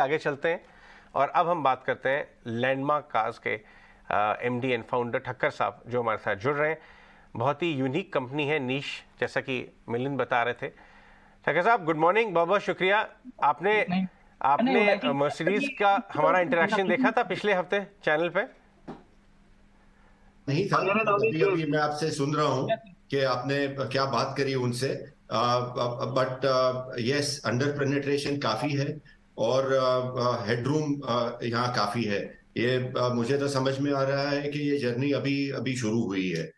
आगे चलते हैं। और अब हम बात करते हैं लैंडमार्क कार्स के M D and founder Thakkar साहब जो हमारे साथ जुड़ रहे हैं। बहुत ही यूनिक कंपनी है नीश जैसा कि मिलिंद बता रहे थे। ठक्कर साहब गुड मॉर्निंग बहुत बहुत शुक्रिया। आपने आपने मर्सिडीज का हमारा इंटरेक्शन देखा था पिछले हफ़्ते चैनल पे? नहीं था अभी अभी मैं आपसे सुन रहा हूँ कि आपने क्या बात करी उनसे। बट यस अंडर पेनिट्रेशन काफ़ी है। और हेडरूम यहाँ काफ़ी है। ये मुझे तो समझ में आ रहा है कि ये जर्नी अभी अभी शुरू हुई है।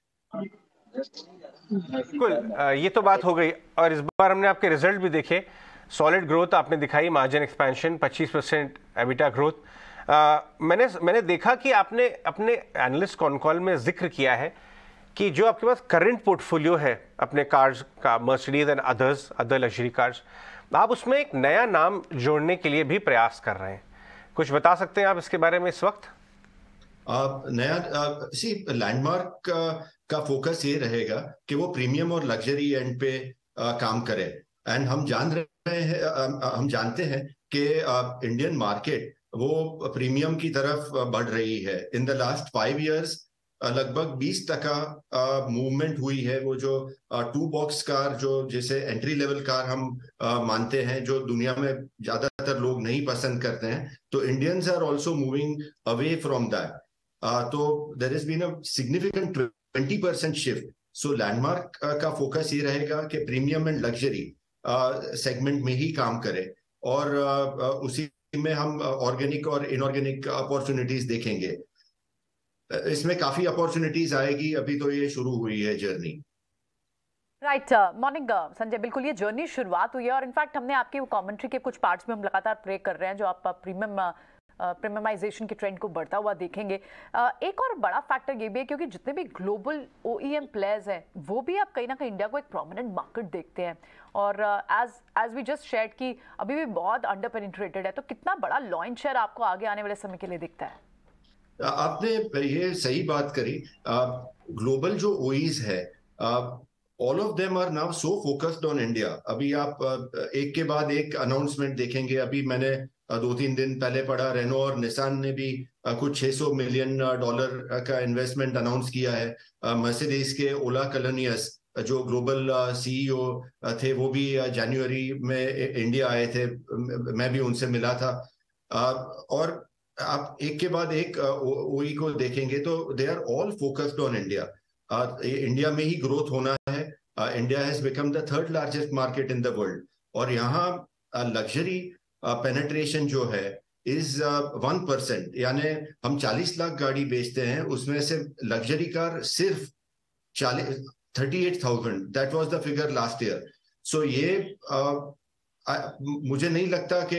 बिल्कुल ये तो बात हो गई। और इस बार हमने आपके रिज़ल्ट भी देखे। सॉलिड ग्रोथ आपने दिखाई margin expansion 25 percent EBITDA growth मैंने मैंने देखा कि आपने अपने एनालिस्ट कॉनकॉल में ज़िक्र किया है। कि जो आपके पास करंट पोर्टफोलियो है अपने कार्स का Mercedes and others other luxury cars आप उसमें एक नया नाम जोड़ने के लिए भी प्रयास कर रहे हैं। कुछ बता सकते हैं आप इसके बारे में इस वक्त? आ, नया सी लैंडमार्क का, का फोकस ये रहेगा कि वो प्रीमियम और लग्जरी एंड पे आ, काम करे। एंड हम जान रहे हैं हम जानते हैं कि इंडियन मार्केट वो प्रीमियम की तरफ़ बढ़ रही है। In the last five years लगभग 20 टका मूवमेंट हुई है वो जो टू बॉक्स कार जो जैसे एंट्री लेवल कार हम मानते हैं, जो दुनिया में ज़्यादातर लोग नहीं पसंद करते हैं तो Indians are also moving away from that तो there is been a significant twenty percent shift so Landmark का फोकस ये रहेगा कि प्रीमियम एंड लग्जरी सेगमेंट में ही काम करे। और उसी में हम ऑर्गेनिक और इनऑर्गेनिक अपॉर्चुनिटीज़ देखेंगे। इसमें काफ़ी अपॉर्चुनिटीज़ आएगी। अभी तो ये शुरू हुई है जर्नी राइट मॉर्निंग संजय बिल्कुल ये जर्नी शुरुआत हुई है और इनफैक्ट हमने आपकी कमेंट्री के कुछ पार्ट्स में हम लगातार प्रे कर रहे हैं जो आप प्रीमियम प्रीमियमाइजेशन के ट्रेंड को बढ़ता हुआ देखेंगे। Uh, एक और बड़ा फैक्टर ये भी है क्योंकि जितने भी ग्लोबल ओ प्लेयर्स हैं वो भी आप कहीं ना कहीं इंडिया को एक प्रोमिनेंट मार्केट देखते हैं। और as as we just share की अभी भी बहुत अंडर पेनिट्रेटेड है तो कितना बड़ा लॉन्च शेयर आपको आगे आने वाले समय के लिए दिखता है? आपने ये सही बात करी। ग्लोबल जो ओईज है all of them are now so focused on India अभी आप एक के बाद एक अनाउंसमेंट देखेंगे। अभी मैंने दो तीन दिन पहले पढ़ा रेनो और निशान ने भी कुछ 600 मिलियन डॉलर का इन्वेस्टमेंट अनाउंस किया है। मर्सिडीज के ओला कलोनियस जो ग्लोबल सीईओ थे, वो भी जनवरी में इंडिया आए थे। मैं भी उनसे मिला था। और आप एक के बाद एक ओई को देखेंगे तो they are all focused on India India में ही ग्रोथ होना है। India has become the third largest market in the world और यहाँ लग्जरी पेनेट्रेशन जो है इज़ वन परसेंट यानी हम चालीस लाख गाड़ी बेचते हैं उसमें से लग्जरी कार सिर्फ़ चालीस thirty eight thousand that was the figure last year so ये uh, मुझे नहीं लगता कि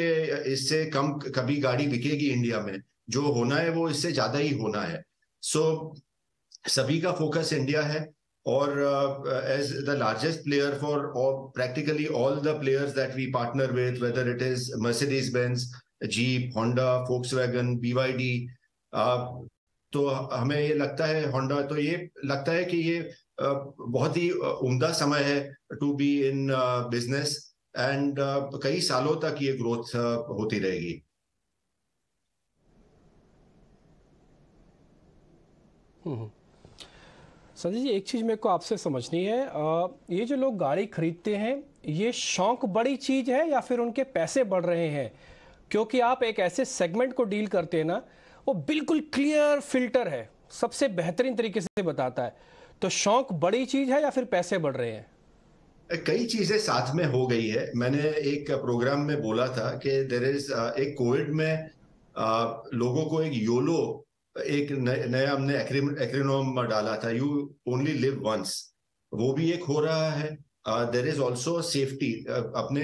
इससे कम कभी गाड़ी बिकेगी इंडिया में। जो होना है वो इससे ज़्यादा ही होना है। सो so, सभी का फोकस इंडिया है और as the largest player for practically all the players that we partner with whether it is Mercedes Benz Jeep Honda Volkswagen BYD तो हमें ये लगता है होंडा तो ये लगता है कि ये uh, बहुत ही उम्दा समय है to be in business and uh, कई सालों तक ये ग्रोथ uh, होती रहेगी। हम्म। संजय जी एक चीज़ मेरे को आपसे समझनी है। ये जो लोग गाड़ी खरीदते हैं ये शौक बड़ी चीज़ है या फिर उनके पैसे बढ़ रहे हैं? क्योंकि आप एक ऐसे सेगमेंट को डील करते हैं ना वो बिल्कुल क्लियर फ़िल्टर है। सबसे बेहतरीन तरीके से बताता है। तो शौक बड़ी चीज़ है या फिर पैसे बढ़ रहे हैं? कई चीज़ें साथ में हो गई है। मैंने एक प्रोग्राम में बोला था कि देर इज़ एक कोविड में लोगों को एक योलो एक नया हमने एक्रिनोम डाला था यू ओनली लिव वंस वो भी एक हो रहा है। देर इज़ ऑल्सो सेफ्टी अपने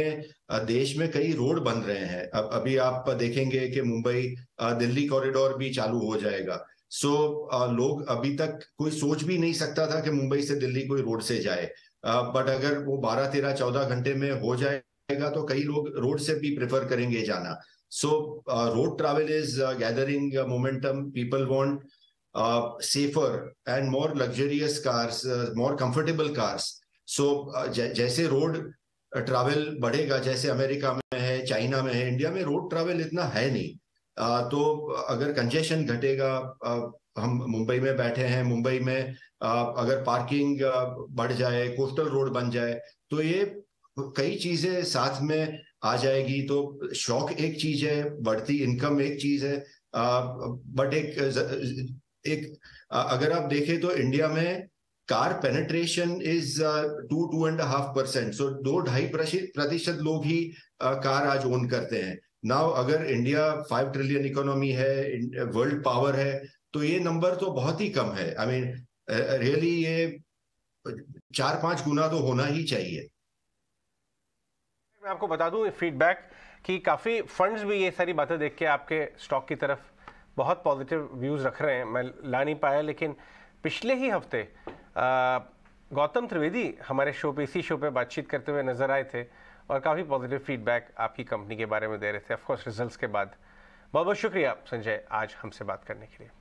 देश में कई रोड बन रहे हैं। अब अभी आप देखेंगे कि मुंबई दिल्ली कॉरिडोर भी चालू हो जाएगा। सो so, लोग अभी तक कोई सोच भी नहीं सकता था कि मुंबई से दिल्ली कोई रोड से जाए। बट अगर वो बारह तेरह चौदह घंटे में हो जाएगा तो कई लोग रोड से भी प्रेफर करेंगे जाना। So road travel is gathering momentum people want safer and more luxurious cars more comfortable cars so जैसे रोड ट्रैवल बढ़ेगा जैसे अमेरिका में है चाइना में है इंडिया में रोड ट्रैवल इतना है नहीं। आ, तो अगर कंजेशन घटेगा हम मुंबई में बैठे हैं, मुंबई में अगर पार्किंग बढ़ जाए, कोस्टल रोड बन जाए तो ये कई चीज़ें साथ में आ जाएगी। तो शौक एक चीज़ है, बढ़ती इनकम एक चीज़ है बट एक एक अगर आप देखें तो इंडिया में car penetration is two two and half percent so दो ढाई प्रतिशत लोग ही कार आज ओन करते हैं। नाउ अगर इंडिया फाइव ट्रिलियन इकोनॉमी है वर्ल्ड पावर है तो ये नंबर तो बहुत ही कम है। आई मीन रियली ये चार पाँच गुना तो होना ही चाहिए। मैं आपको बता दूँ फीडबैक कि काफ़ी फंड्स भी ये सारी बातें देख के आपके स्टॉक की तरफ़ बहुत पॉजिटिव व्यूज़ रख रहे हैं। मैं ला नहीं पाया, लेकिन पिछले ही हफ़्ते गौतम त्रिवेदी हमारे शो पे, इसी शो पे बातचीत करते हुए नज़र आए थे और काफ़ी पॉजिटिव फीडबैक आपकी कंपनी के बारे में दे रहे थे। ऑफकोर्स रिजल्ट्स के बाद। बहुत बहुत शुक्रिया, संजय, आज हमसे बात करने के लिए।